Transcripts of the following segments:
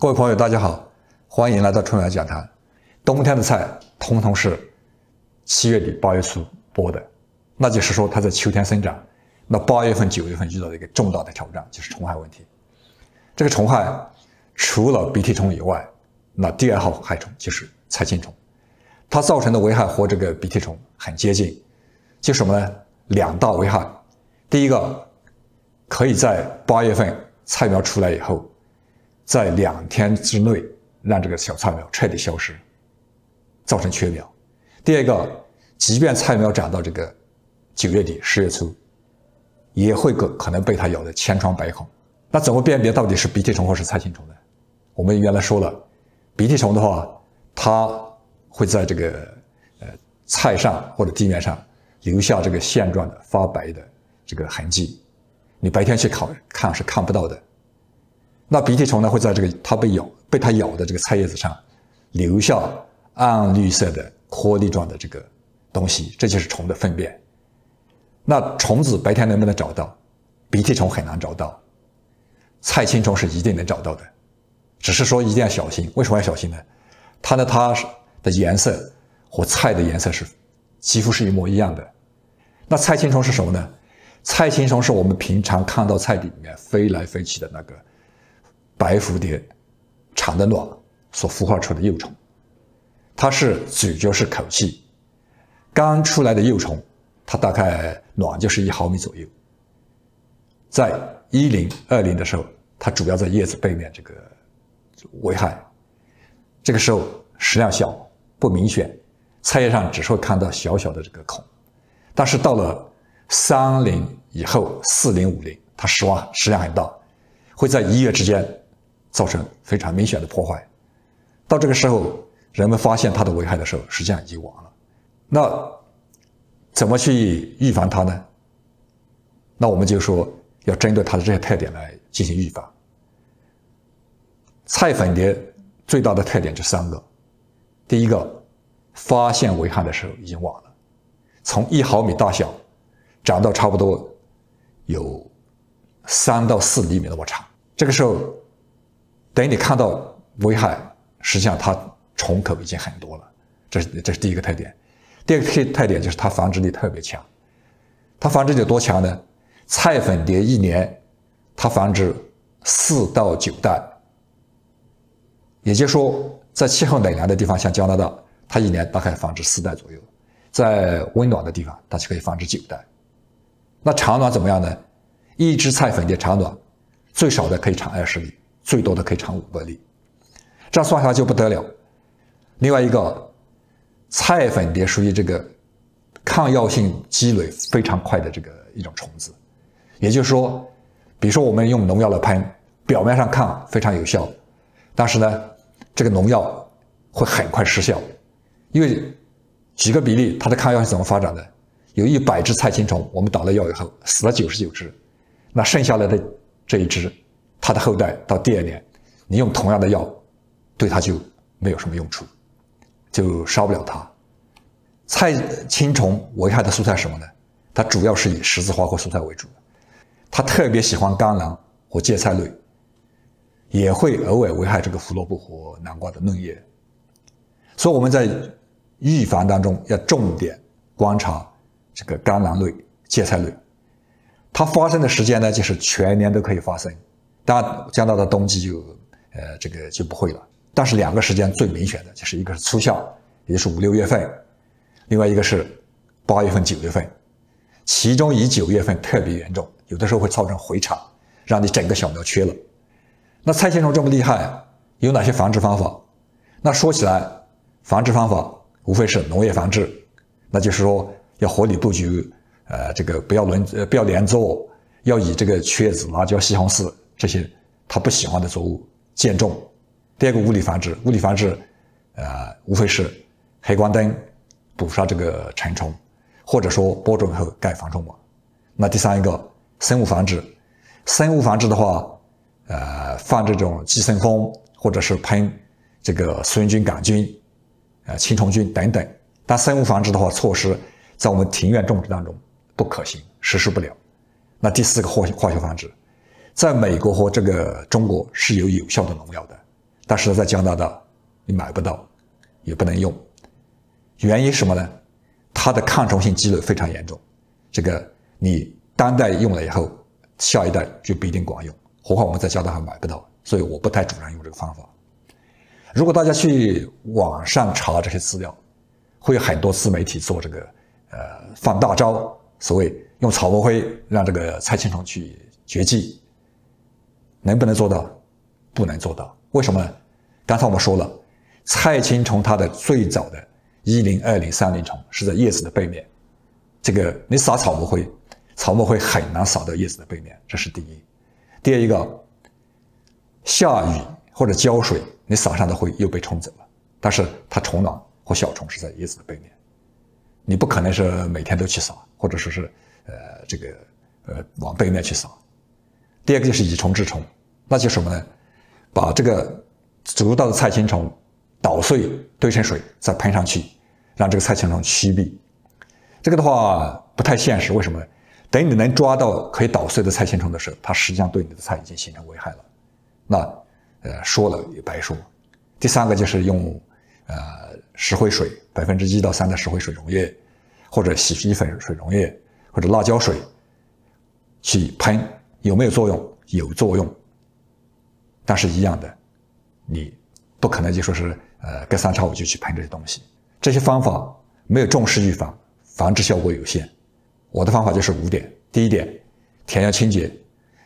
各位朋友，大家好，欢迎来到春来讲坛。冬天的菜通通是七月底八月初播的，那就是说它在秋天生长。那八月份、九月份遇到的一个重大的挑战就是虫害问题。这个虫害除了鼻涕虫以外，那第二号害虫就是菜青虫，它造成的危害和这个鼻涕虫很接近，就什么呢？两大危害。第一个，可以在八月份菜苗出来以后，在两天之内让这个小菜苗彻底消失，造成缺苗。第二个，即便菜苗长到这个九月底、十月初，也会可可能被它咬得千疮百孔。那怎么辨别到底是鼻涕虫或是菜青虫呢？我们原来说了，鼻涕虫的话，它会在这个呃菜上或者地面上留下这个线状的发白的。这个痕迹，你白天去考看是看不到的。那鼻涕虫呢，会在这个它被咬被它咬的这个菜叶子上留下暗绿色的颗粒状的这个东西，这就是虫的粪便。那虫子白天能不能找到？鼻涕虫很难找到，菜青虫是一定能找到的，只是说一定要小心。为什么要小心呢？它呢，它是的颜色和菜的颜色是几乎是一模一样的。那菜青虫是什么呢？菜青虫是我们平常看到菜地里面飞来飞去的那个白蝴蝶产的卵所孵化出的幼虫，它是主角是口气，刚出来的幼虫，它大概卵就是一毫米左右，在一零二零的时候，它主要在叶子背面这个危害，这个时候食量小不明显，菜叶上只会看到小小的这个孔，但是到了。三零以后，四零五零，它食望食量很大，会在一夜之间造成非常明显的破坏。到这个时候，人们发现它的危害的时候，实际上已经晚了。那怎么去预防它呢？那我们就说要针对它的这些特点来进行预防。菜粉蝶最大的特点就三个：第一个，发现危害的时候已经晚了，从一毫米大小。长到差不多有三到四厘米那么长，这个时候，等你看到危害，实际上它虫口已经很多了。这是这是第一个特点。第二个特特点就是它繁殖力特别强。它繁殖力多强呢？菜粉蝶一年它繁殖四到九代，也就是说，在气候冷凉的地方，像加拿大，它一年大概繁殖四代左右；在温暖的地方，它就可以繁殖九代。那产卵怎么样呢？一只菜粉蝶产卵，最少的可以产二十粒，最多的可以产五百粒，这样算下来就不得了。另外一个，菜粉蝶属于这个抗药性积累非常快的这个一种虫子，也就是说，比如说我们用农药来喷，表面上看非常有效，但是呢，这个农药会很快失效，因为几个比例，它的抗药性怎么发展的？有一百只菜青虫，我们打了药以后死了九十九只，那剩下来的这一只，它的后代到第二年，你用同样的药，对它就没有什么用处，就杀不了它。菜青虫危害的蔬菜什么呢？它主要是以十字花科蔬菜为主，它特别喜欢甘蓝和芥菜类，也会偶尔危害这个胡萝卜和南瓜的嫩叶。所以我们在预防当中要重点观察。这个甘蓝类、芥菜类，它发生的时间呢，就是全年都可以发生。当然，将到的冬季就，呃，这个就不会了。但是两个时间最明显的，就是一个是初夏，也就是五六月份；另外一个是八月份、九月份。其中以九月份特别严重，有的时候会造成回产，让你整个小苗缺了。那菜青虫这么厉害，有哪些防治方法？那说起来，防治方法无非是农业防治，那就是说。要合理布局，呃，这个不要轮，呃，不要连作，要以这个缺子、辣椒、西红柿这些他不喜欢的作物间种。第二个物理防治，物理防治，呃，无非是黑光灯捕杀这个成虫，或者说播种后盖防虫网。那第三一个生物防治，生物防治的话，呃，放这种寄生蜂，或者是喷这个孙菌、杆菌、呃青虫菌等等。但生物防治的话，措施。在我们庭院种植当中不可行，实施不了。那第四个化化学防治，在美国和这个中国是有有效的农药的，但是在加拿大你买不到，也不能用。原因什么呢？它的抗虫性积累非常严重，这个你当代用了以后，下一代就不一定管用。何况我们在加拿大还买不到，所以我不太主张用这个方法。如果大家去网上查这些资料，会有很多自媒体做这个，呃，放大招，所谓用草木灰让这个菜青虫去绝迹，能不能做到？不能做到。为什么？刚才我们说了，菜青虫它的最早的一零、二零、三零虫是在叶子的背面，这个你撒草木灰，草木灰很难撒到叶子的背面，这是第一。第二一个，下雨或者浇水，你撒上的灰又被冲走了，但是它虫卵和小虫是在叶子的背面，你不可能是每天都去撒，或者说是呃这个呃往背面去撒。第二个就是以虫治虫，那就什么呢？把这个足到的菜青虫捣碎堆成水，再喷上去，让这个菜青虫吸避。这个的话不太现实，为什么？等你能抓到可以捣碎的菜青虫的时候，它实际上对你的菜已经形成危害了。那呃说了也白说。第三个就是用呃石灰水百分之一到三的石灰水溶液，或者洗衣粉水溶液，或者辣椒水去喷，有没有作用？有作用。但是一样的，你不可能就说是呃隔三差五就去喷这些东西。这些方法没有重视预防，防治效果有限。我的方法就是五点：第一点，田要清洁。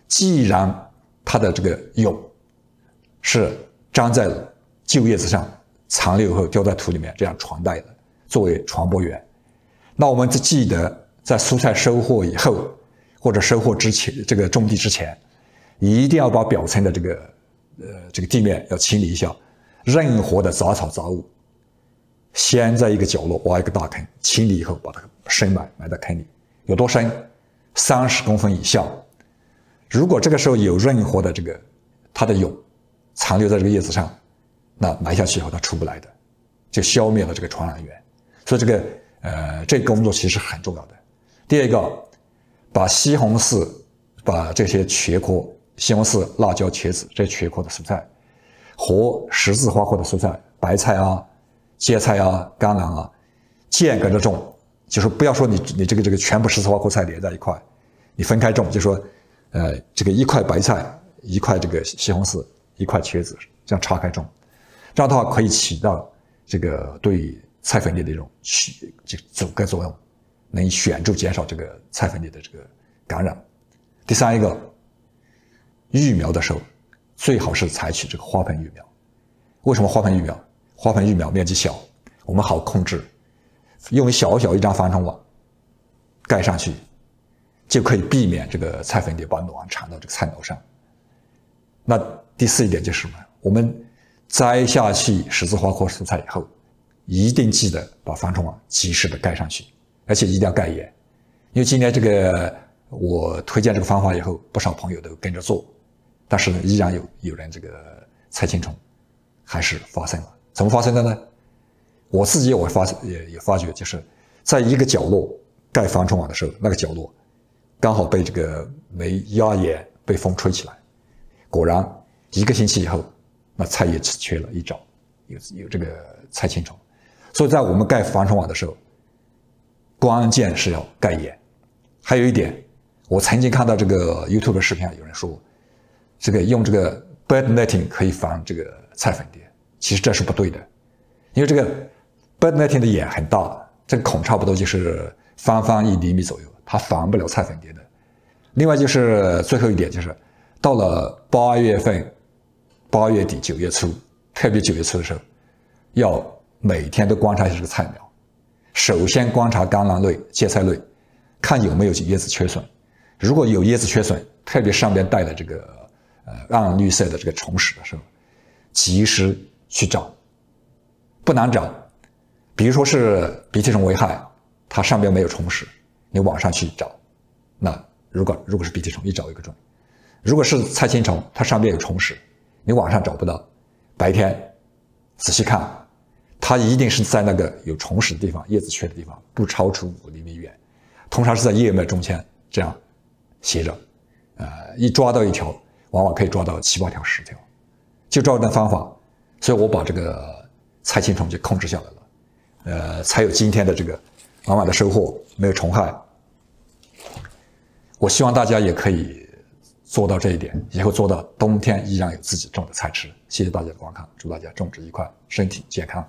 既然它的这个蛹是粘在旧叶子上，残留后掉在土里面，这样传代的，作为传播源，那我们就记得在蔬菜收获以后或者收获之前，这个种地之前，一定要把表层的这个。呃，这个地面要清理一下，任何的杂草杂物，先在一个角落挖一个大坑，清理以后把它深埋埋在坑里，有多深？三十公分以下。如果这个时候有任何的这个它的蛹残留在这个叶子上，那埋下去以后它出不来的，就消灭了这个传染源。所以这个呃，这工作其实很重要的。第二个，把西红柿，把这些茄科。西红柿、辣椒、茄子这些茄科的蔬菜，和十字花科的蔬菜，白菜啊、芥菜啊、甘蓝啊，间隔着种，就是不要说你你这个这个全部十字花科菜连在一块，你分开种，就说，呃，这个一块白菜，一块这个西红柿，一块茄子，这样岔开种，这样的话可以起到这个对菜粉粒的一种去这阻隔作用，能显著减少这个菜粉蝶的这个感染。第三一个。育苗的时候，最好是采取这个花盆育苗。为什么花盆育苗？花盆育苗面积小，我们好控制，用小小一张防虫网盖上去，就可以避免这个菜粉蝶把卵产到这个菜苗上。那第四一点就是什么？我们摘下去十字花科蔬菜以后，一定记得把防虫网及时的盖上去，而且一定要盖严。因为今天这个我推荐这个方法以后，不少朋友都跟着做。但是呢，依然有有人这个菜青虫还是发生了，怎么发生的呢？我自己我发也也发觉，就是在一个角落盖防虫网的时候，那个角落刚好被这个没压严，被风吹起来，果然一个星期以后，那菜叶缺了一招有有这个菜青虫。所以在我们盖防虫网的时候，关键是要盖严。还有一点，我曾经看到这个 YouTube 视频上有人说。这个用这个 bed netting 可以防这个菜粉蝶，其实这是不对的，因为这个 bed netting 的眼很大，这个孔差不多就是方方一厘米左右，它防不了菜粉蝶的。另外就是最后一点就是，到了八月份，八月底九月初，特别九月初的时候，要每天都观察一下这个菜苗，首先观察甘蓝类、芥菜类，看有没有叶子缺损，如果有叶子缺损，特别上边带的这个。呃，暗绿色的这个虫屎的时候，及时去找，不难找。比如说是鼻涕虫危害，它上边没有虫屎，你网上去找，那如果如果是鼻涕虫，一找一个准。如果是菜青虫，它上边有虫屎，你网上找不到，白天仔细看，它一定是在那个有虫屎的地方，叶子缺的地方，不超出五厘米远，通常是在叶脉中间这样斜着，呃，一抓到一条。往往可以抓到七八条、十条，就照那方法所以我把这个菜青虫就控制下来了，呃，才有今天的这个满满的收获，没有虫害。我希望大家也可以做到这一点，以后做到冬天依然有自己种的菜吃。谢谢大家的观看，祝大家种植愉快，身体健康。